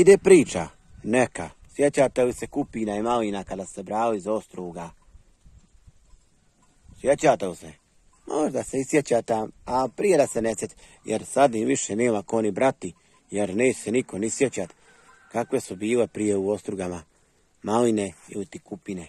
ide priča, neka. Sjećate li se kupina i malina kada se brali iz ostruga? Sjećate li se? Možda se i sjećate, a prije da se ne jer sad im više nema ko ni brati, jer ne se niko ni sjećat kakve su bile prije u ostrugama maline ili ti kupine.